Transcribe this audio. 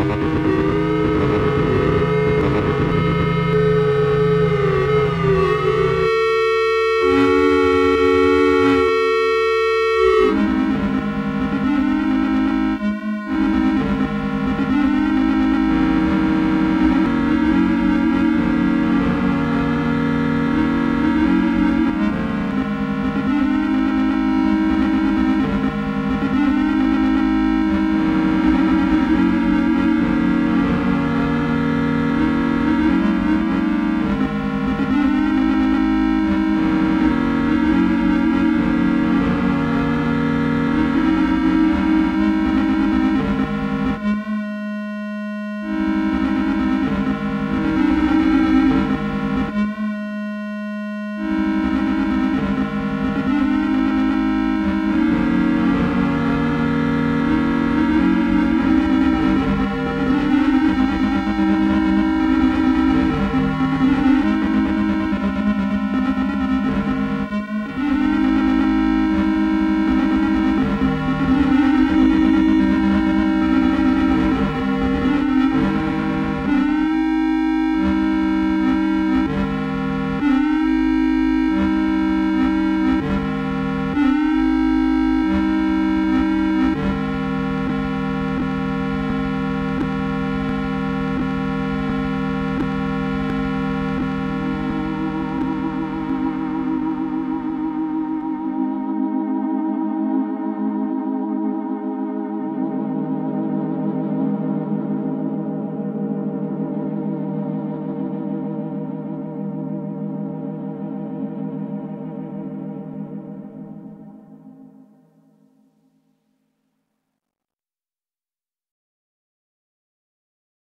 Musik